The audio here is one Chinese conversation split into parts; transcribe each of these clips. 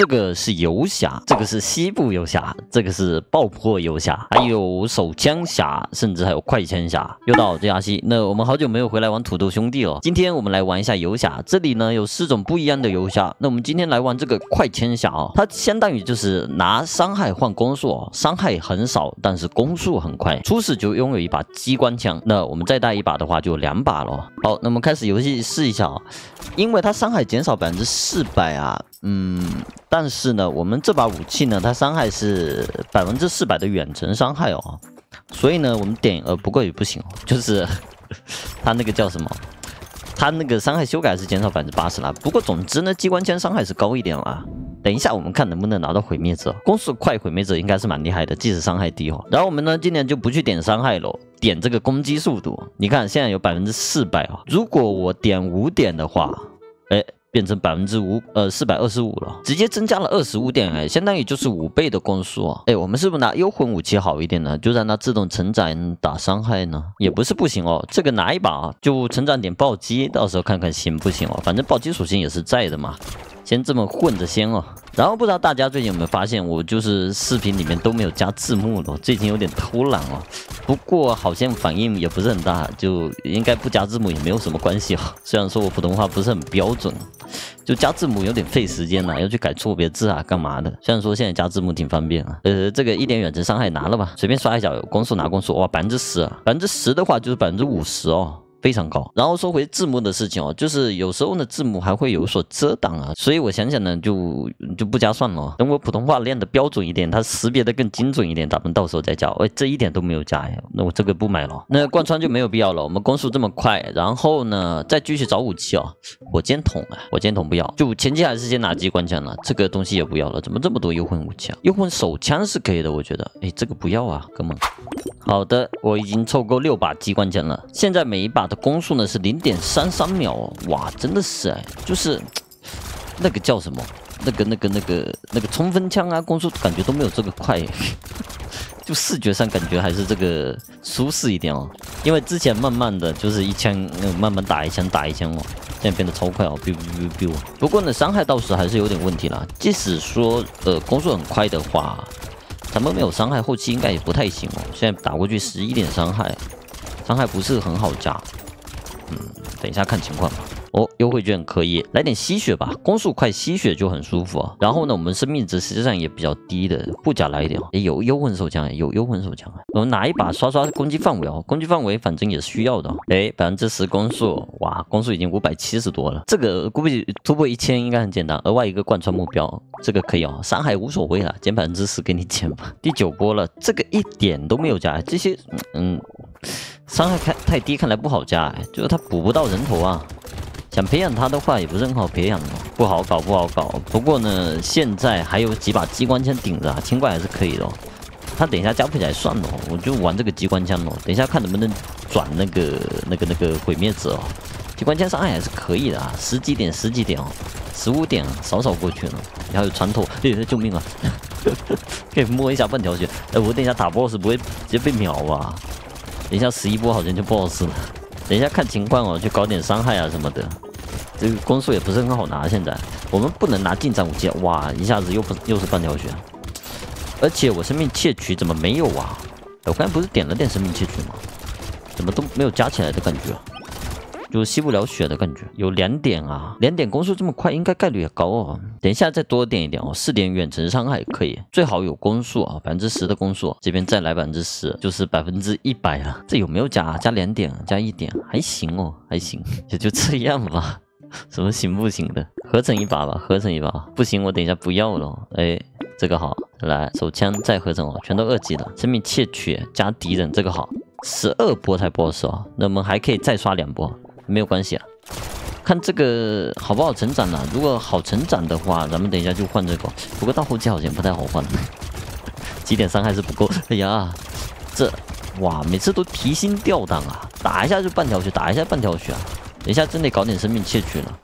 这个是游侠，这个是西部游侠，这个是爆破游侠，还有手枪侠，甚至还有快枪侠。又到这亚西，那我们好久没有回来玩土豆兄弟了。今天我们来玩一下游侠，这里呢有四种不一样的游侠。那我们今天来玩这个快枪侠啊，它相当于就是拿伤害换攻速，伤害很少，但是攻速很快。初始就拥有一把机关枪，那我们再带一把的话就两把了。好，那么开始游戏试一下啊，因为它伤害减少百分之四百啊，嗯，但是呢，我们这把武器呢，它伤害是百分之四百的远程伤害哦，所以呢，我们点呃不过也不行哦，就是 它那个叫什么？它那个伤害修改是减少百分之八十了。不过总之呢，机关枪伤害是高一点了。等一下我们看能不能拿到毁灭者，攻速快毁灭者应该是蛮厉害的，即使伤害低哦。然后我们呢今年就不去点伤害了，点这个攻击速度。你看现在有百分之四百啊，如果我点五点的话，哎。变成百分之五，呃，四百二十五了，直接增加了二十五点，哎，相当于就是五倍的攻速啊，哎，我们是不是拿幽魂武器好一点呢？就让它自动成长打伤害呢？也不是不行哦，这个拿一把就成长点暴击，到时候看看行不行哦，反正暴击属性也是在的嘛。先这么混着先哦，然后不知道大家最近有没有发现，我就是视频里面都没有加字幕了，最近有点偷懒哦。不过好像反应也不是很大，就应该不加字幕也没有什么关系哦。虽然说我普通话不是很标准，就加字幕有点费时间了，要去改错别字啊，干嘛的？虽然说现在加字幕挺方便啊。呃，这个一点远程伤害拿了吧，随便刷一下，攻速拿攻速，哇，百分之十啊，百分之十的话就是百分之五十哦。非常高。然后说回字幕的事情哦，就是有时候呢字幕还会有所遮挡啊，所以我想想呢就就不加算了。等我普通话练的标准一点，它识别的更精准一点，咱们到时候再加。哎，这一点都没有加呀，那我这个不买了。那贯穿就没有必要了，我们攻速这么快，然后呢再继续找武器哦。火箭筒啊，火箭筒不要，就前期还是先拿机关枪了。这个东西也不要了，怎么这么多幽魂武器啊？幽魂手枪是可以的，我觉得。哎，这个不要啊，哥们。好的，我已经凑够六把机关枪了，现在每一把的攻速呢是零点三三秒，哇，真的是哎，就是那个叫什么，那个那个那个那个冲锋枪啊，攻速感觉都没有这个快，就视觉上感觉还是这个舒适一点哦，因为之前慢慢的就是一枪慢慢打一枪打一枪哦，现在变得超快哦，biu biu biu biu，不过呢伤害倒是还是有点问题啦，即使说呃攻速很快的话。咱们没有伤害，后期应该也不太行哦。现在打过去十一点伤害，伤害不是很好加。嗯，等一下看情况吧。哦，优惠券可以来点吸血吧，攻速快，吸血就很舒服啊。然后呢，我们生命值实际上也比较低的，护甲来一点。有幽魂手枪，有幽魂手枪啊。我们拿一把刷刷攻击范围哦，攻击范围反正也是需要的。哎，百分之十攻速，哇，攻速已经五百七十多了。这个估计突破一千应该很简单。额外一个贯穿目标，这个可以哦，伤害无所谓了，减百分之十给你减吧。第九波了，这个一点都没有加，这些嗯，伤害太太低，看来不好加，就是他补不到人头啊。想培养他的话也不是很好培养，不好搞，不好搞。不过呢，现在还有几把机关枪顶着，啊清怪还是可以的。他等一下加不起来算了，我就玩这个机关枪咯。等一下看能不能转那个那个那个毁灭者哦。机关枪伤害还是可以的啊，十几点十几点哦，十五点少少过去了。然后有船头，哎，救命啊！可以摸一下半条血。哎，我等一下打 boss 不会直接被秒吧？等一下十一波好像就 boss 了。等一下看情况哦，去搞点伤害啊什么的。这个攻速也不是很好拿，现在我们不能拿近战武器。哇，一下子又不又是半条血，而且我生命窃取怎么没有啊？我刚才不是点了点生命窃取吗？怎么都没有加起来的感觉？就吸不了血的感觉，有两点啊，两点攻速这么快，应该概率也高哦。等一下再多点一点哦，四点远程伤害可以，最好有攻速啊，百分之十的攻速，这边再来百分之十，就是百分之一百啊。这有没有加？加两点，加一点，还行哦，还行，也就这样吧。什么行不行的？合成一把吧，合成一把，不行我等一下不要了。哎，这个好，来手枪再合成哦，全都二级的，生命窃取加敌人，这个好，十二波才 boss 哦，那我们还可以再刷两波。没有关系啊，看这个好不好成长呢？如果好成长的话，咱们等一下就换这个。不过到后期好像不太好换，几点伤害是不够。哎呀，这哇，每次都提心吊胆啊！打一下就半条血，打一下半条血啊！等一下真得搞点生命窃取了。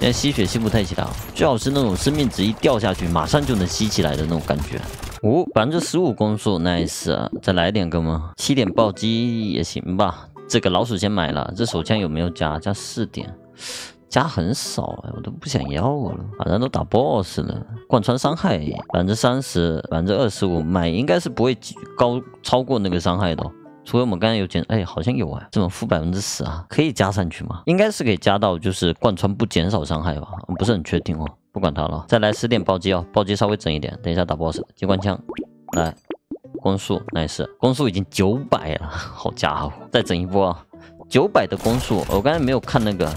现在吸血吸不太起来，最好是那种生命值一掉下去，马上就能吸起来的那种感觉。哦百分之十五攻速，nice！再来点个吗？七点暴击也行吧。这个老鼠先买了，这手枪有没有加？加四点，加很少哎，我都不想要了。反正都打 boss 了，贯穿伤害百分之三十、百分之二十五，买应该是不会高超过那个伤害的。除非我们刚才有减，哎，好像有啊，怎么负百分之十啊，可以加上去吗？应该是可以加到，就是贯穿不减少伤害吧，不是很确定哦。不管它了，再来十点暴击哦，暴击稍微整一点，等一下打 boss，机关枪，来，攻速，nice，攻速已经九百了，好家伙，再整一波啊，九百的攻速，我刚才没有看那个，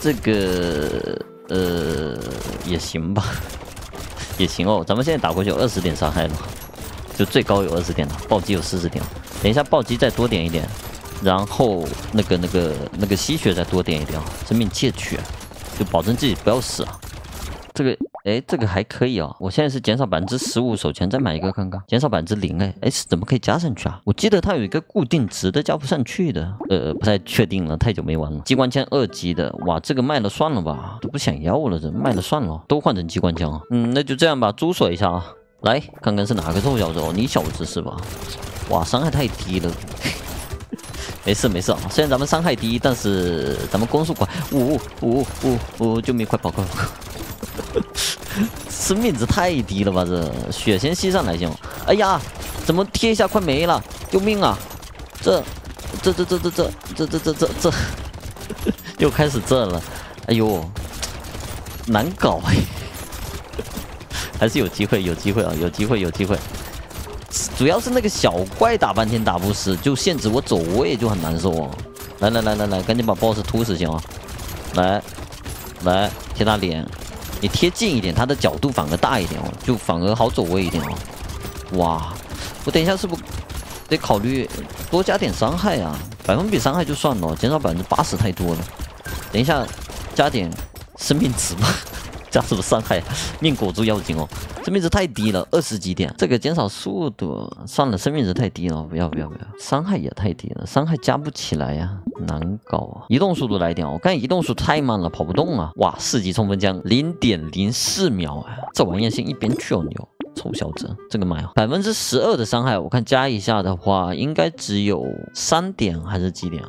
这个呃也行吧，也行哦，咱们现在打过去有二十点伤害了，就最高有二十点了，暴击有四十点。等一下，暴击再多点一点，然后那个、那个、那个吸血再多点一点啊，生命窃取，就保证自己不要死啊。哎，这个还可以啊。我现在是减少百分之十五，手钱再买一个看看，减少百分之零，哎，哎，怎么可以加上去啊？我记得它有一个固定值的，加不上去的，呃，不太确定了，太久没玩了。机关枪二级的，哇，这个卖了算了吧，都不想要了，这卖了算了，都换成机关枪。嗯，那就这样吧，租锁一下啊，来看看是哪个臭小子哦，你小子是吧？哇，伤害太低了，没事没事啊。虽然咱们伤害低，但是咱们攻速快。呜呜呜呜！救命！快跑快跑！生命值太低了吧？这血先吸上来行吗？哎呀，怎么贴一下快没了？救命啊！这这这这这这这这这这这又开始这了。哎呦，难搞哎！还是有机会，有机会啊！有机会，有机会。主要是那个小怪打半天打不死，就限制我走位就很难受啊！来来来来来，赶紧把 boss 突死行吗？来来贴他脸，你贴近一点，它的角度反而大一点哦，就反而好走位一点哦。哇，我等一下是不得考虑多加点伤害啊？百分比伤害就算了，减少百分之八十太多了。等一下加点生命值吧。加什么伤害？命果珠要紧哦，生命值太低了，二十几点。这个减少速度算了，生命值太低了，不要不要不要。伤害也太低了，伤害加不起来呀，难搞啊。移动速度来点，我看移动速度太慢了，跑不动啊。哇，四级冲锋枪零点零四秒啊，这玩意先一边去哦，牛臭小子，这个买哦。百分之十二的伤害，我看加一下的话，应该只有三点还是几点啊？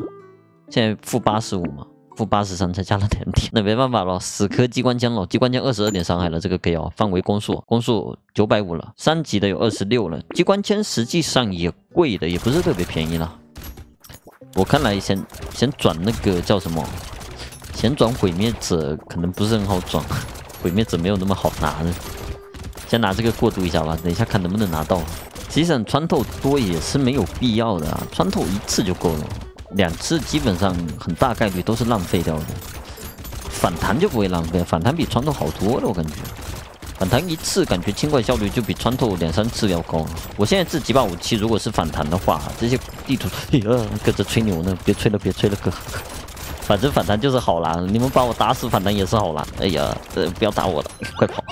现在负八十五嘛。负八十三才加了点点，那没办法了，死磕机关枪了，机关枪二十二点伤害了，这个可以哦。范围攻速，攻速九百五了，三级的有二十六了。机关枪实际上也贵的，也不是特别便宜了。我看来先先转那个叫什么，先转毁灭者可能不是很好转，毁灭者没有那么好拿的。先拿这个过渡一下吧，等一下看能不能拿到。其实穿透多也是没有必要的啊，穿透一次就够了。两次基本上很大概率都是浪费掉的，反弹就不会浪费，反弹比穿透好多了，我感觉。反弹一次感觉清怪效率就比穿透两三次要高。我现在这几把武器如果是反弹的话，这些地图，哎呀，搁这吹牛呢，别吹了，别吹了哥，反正反弹就是好了，你们把我打死反弹也是好了。哎呀，呃，不要打我了，快跑。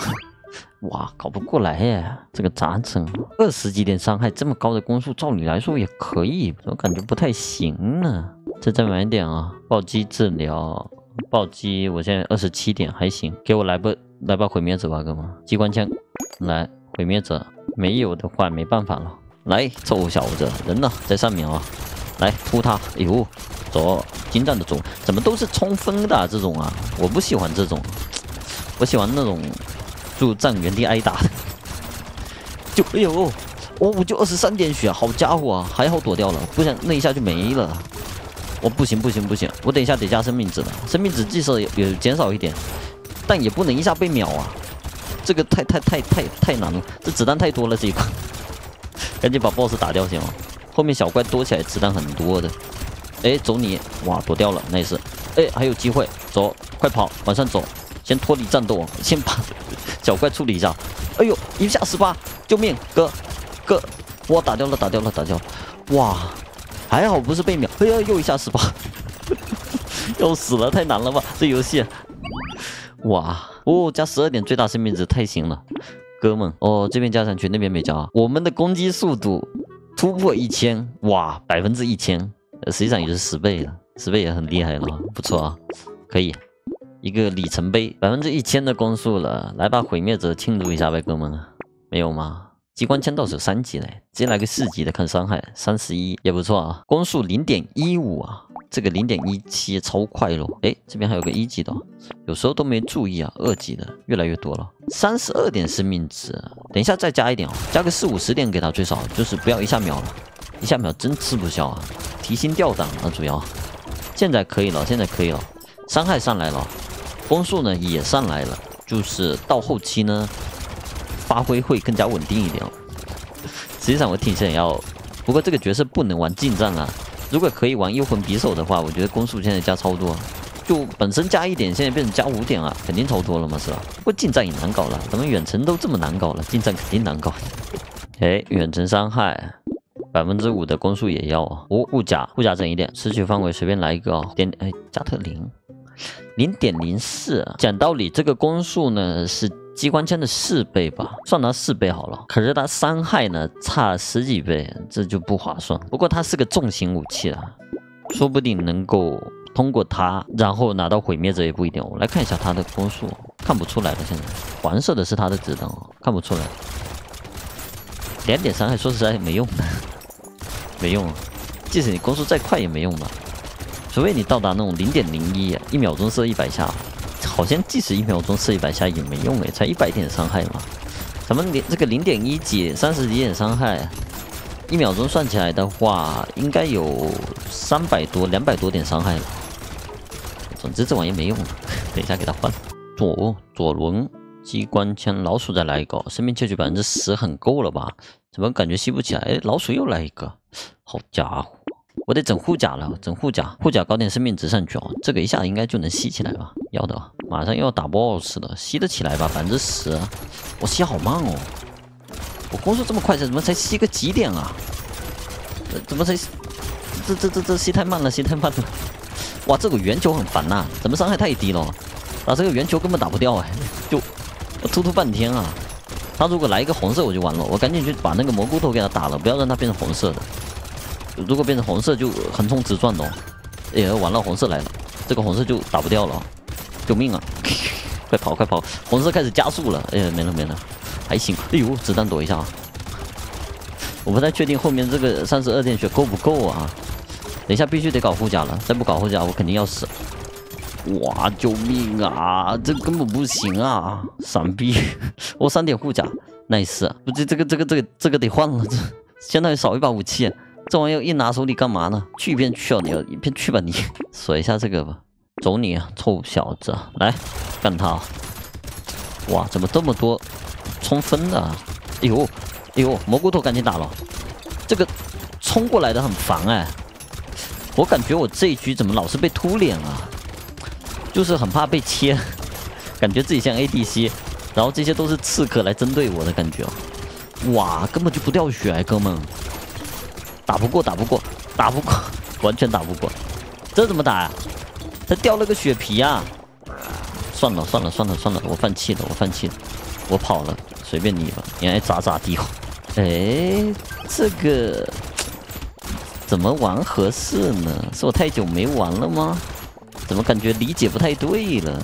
哇，搞不过来呀！这个咋整？二十几点伤害，这么高的攻速，照理来说也可以，我感觉不太行呢。再再晚一点啊！暴击治疗，暴击，我现在二十七点还行，给我来不来把毁灭者吧，哥们！机关枪，来毁灭者，没有的话没办法了。来，臭小子，人呢？在上面啊！来扑他！哎呦，走，精湛的走，怎么都是冲锋的这种啊？我不喜欢这种，我喜欢那种。就站原地挨打，就哎呦，我我就二十三点血，好家伙啊，还好躲掉了，不然那一下就没了。我不行不行不行，我等一下得加生命值了，生命值即使有减少一点，但也不能一下被秒啊，这个太太太太太难了，这子弹太多了这一关，赶紧把 boss 打掉行吗？后面小怪多起来子弹很多的，哎，走你，哇，躲掉了，那也是，哎，还有机会，走，快跑，往上走，先脱离战斗，先把。小怪处理一下，哎呦，一下十八，救命，哥，哥，我打掉了，打掉了，打掉，哇，还好不是被秒，哎呀，又一下十八，要死了，太难了吧，这游戏，哇，哦，加十二点最大生命值，太行了，哥们，哦，这边加上去，那边没加，我们的攻击速度突破一千，哇，百分之一千，实际上也是十倍了，十倍也很厉害了，不错啊，可以。一个里程碑，百分之一千的攻速了，来把毁灭者庆祝一下呗，哥们，没有吗？机关枪到手三级嘞，直接来个四级的，看伤害三十一也不错啊，攻速零点一五啊，这个零点一七超快咯。哎，这边还有个一级的，有时候都没注意啊。二级的越来越多了，三十二点生命值。等一下再加一点哦，加个四五十点给他，最少就是不要一下秒了，一下秒真吃不消啊。提心吊胆啊，主要。现在可以了，现在可以了，伤害上来了，攻速呢也上来了，就是到后期呢，发挥会更加稳定一点。实际上我挺想要，不过这个角色不能玩近战啊。如果可以玩幽魂匕首的话，我觉得攻速现在加超多，就本身加一点，现在变成加五点啊，肯定超多了嘛，是吧？不过近战也难搞了，咱们远程都这么难搞了，近战肯定难搞。哎，远程伤害。百分之五的攻速也要啊哦，护甲护甲整一点，失去范围随便来一个哦，点哎加特林，零点零四，讲道理这个攻速呢是机关枪的四倍吧，算它四倍好了，可是它伤害呢差十几倍，这就不划算。不过它是个重型武器啊，说不定能够通过它然后拿到毁灭者也不一定。我来看一下它的攻速，看不出来了，现在。黄色的是它的子弹哦，看不出来，两点伤害说实在没用。没用，即使你攻速再快也没用的，除非你到达那种零点零一，一秒钟射一百下，好像即使一秒钟射一百下也没用哎，才一百点伤害嘛。咱们零这个零点一几，三十几点伤害，一秒钟算起来的话，应该有三百多、两百多点伤害了。总之这玩意没用，等一下给他换。左左轮机关枪，老鼠再来一个，生命窃取百分之十很够了吧？怎么感觉吸不起来？哎，老鼠又来一个，好家伙，我得整护甲了，整护甲，护甲搞点生命值上去哦。这个一下应该就能吸起来吧？要的，马上又要打 boss 了，吸得起来吧？百分之十，我吸好慢哦，我攻速这么快，怎么才吸个几点啊？怎么才？这这这这吸太慢了，吸太慢了。哇，这个圆球很烦呐，怎么伤害太低了？啊，这个圆球根本打不掉哎，就突突半天啊。他如果来一个红色，我就完了。我赶紧去把那个蘑菇头给他打了，不要让他变成红色的。如果变成红色，就横冲直撞的哦。哎呀，完了，红色来了，这个红色就打不掉了，救命啊！快跑，快跑！红色开始加速了。哎呀，没了没了，还行。哎呦，子弹躲一下啊！我不太确定后面这个三十二点血够不够啊？等一下必须得搞护甲了，再不搞护甲我肯定要死。哇！救命啊！这根本不行啊！闪避，我三点护甲，nice。不，这这个这个这个这个得换了，这相当于少一把武器。这玩意一拿手里干嘛呢？去一边去啊！你一边去吧你。锁一下这个吧，走你啊，臭小子！来干他！哇，怎么这么多冲分的？哎呦，哎呦，蘑菇头赶紧打了！这个冲过来的很烦哎，我感觉我这一局怎么老是被突脸啊？就是很怕被切，感觉自己像 ADC，然后这些都是刺客来针对我的感觉。哇，根本就不掉血，哥们，打不过，打不过，打不过，完全打不过。这怎么打呀？他掉了个血皮啊！算了算了算了算了，我放弃了，我放弃了，我跑了，随便你吧，你爱咋咋地。哎，这个怎么玩合适呢？是我太久没玩了吗？怎么感觉理解不太对了？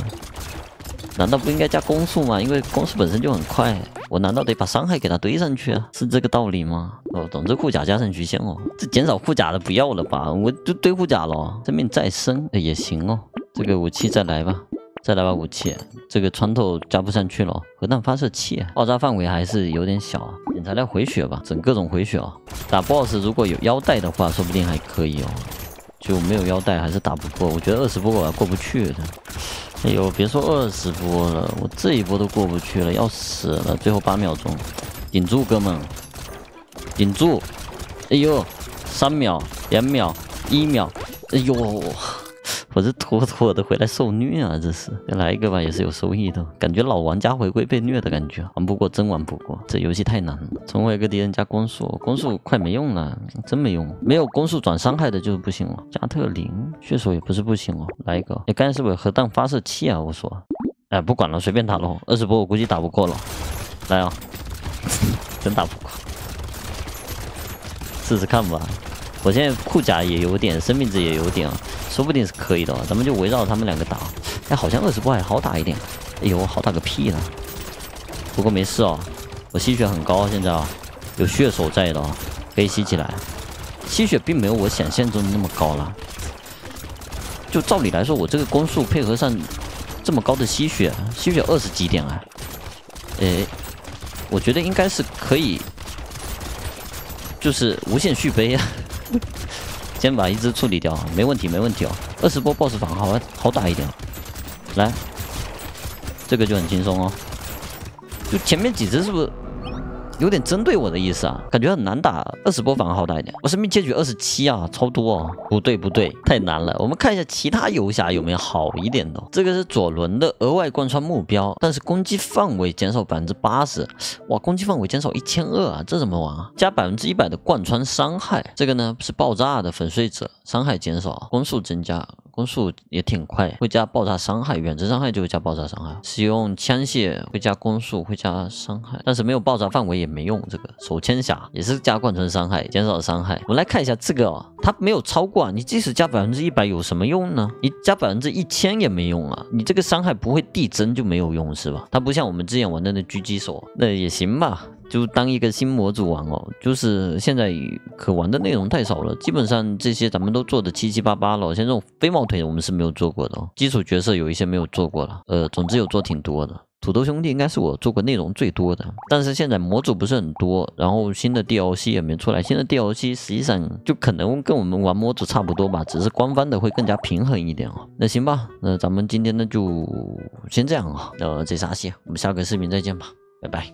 难道不应该加攻速吗？因为攻速本身就很快，我难道得把伤害给他堆上去啊？是这个道理吗？哦，总之护甲加上局限哦，这减少护甲的不要了吧？我就堆护甲了，生命再生也行哦。这个武器再来吧，再来把武器，这个穿透加不上去了。核弹发射器爆炸范围还是有点小啊，点材料回血吧，整各种回血哦。打 BOSS 如果有腰带的话，说不定还可以哦。就没有腰带还是打不过，我觉得二十波我要过不去的。哎呦，别说二十波了，我这一波都过不去了，要死了！最后八秒钟，顶住，哥们，顶住！哎呦，三秒，两秒，一秒，哎呦！我是妥妥的回来受虐啊！这是再来一个吧，也是有收益的。感觉老玩家回归被虐的感觉，玩不过真玩不过。这游戏太难了。重回一个敌人加攻速，攻速快没用了，真没用。没有攻速转伤害的就是不行了。加特林血手也不是不行哦，来一个。你刚才是不是核弹发射器啊？我说，哎，不管了，随便打喽。二十波我估计打不过了，来啊，真打不过，试试看吧。我现在护甲也有点，生命值也有点，啊说不定是可以的。咱们就围绕他们两个打。哎，好像二十波还好打一点。哎呦，好打个屁呢！不过没事哦，我吸血很高，现在啊，有血手在的，可以吸起来。吸血并没有我想象中的那么高了。就照理来说，我这个攻速配合上这么高的吸血，吸血二十几点啊，哎，我觉得应该是可以，就是无限续杯啊。先把一只处理掉，没问题，没问题哦。二十波 BOSS 房好好打一点，来，这个就很轻松哦。就前面几只是不是？有点针对我的意思啊，感觉很难打。二十波反而好打一点。我生命结局二十七啊，超多哦。不对不对，太难了。我们看一下其他游侠有没有好一点的。这个是左轮的额外贯穿目标，但是攻击范围减少百分之八十。哇，攻击范围减少一千二啊，这怎么玩啊？加百分之一百的贯穿伤害。这个呢是爆炸的粉碎者，伤害减少，攻速增加。攻速也挺快，会加爆炸伤害，远程伤害就会加爆炸伤害。使用枪械会加攻速，会加伤害，但是没有爆炸范围也没用。这个手枪侠也是加贯穿伤害，减少伤害。我们来看一下这个哦，它没有超过啊，你即使加百分之一百有什么用呢？你加百分之一千也没用啊，你这个伤害不会递增就没有用是吧？它不像我们之前玩的那狙击手，那也行吧。就当一个新模组玩哦，就是现在可玩的内容太少了，基本上这些咱们都做的七七八八了。像这种飞毛腿我们是没有做过的，基础角色有一些没有做过了。呃，总之有做挺多的。土豆兄弟应该是我做过内容最多的，但是现在模组不是很多，然后新的 DLC 也没出来。新的 DLC 实际上就可能跟我们玩模组差不多吧，只是官方的会更加平衡一点哦。那行吧，那咱们今天呢就先这样啊。呃，这啥戏？我们下个视频再见吧，拜拜。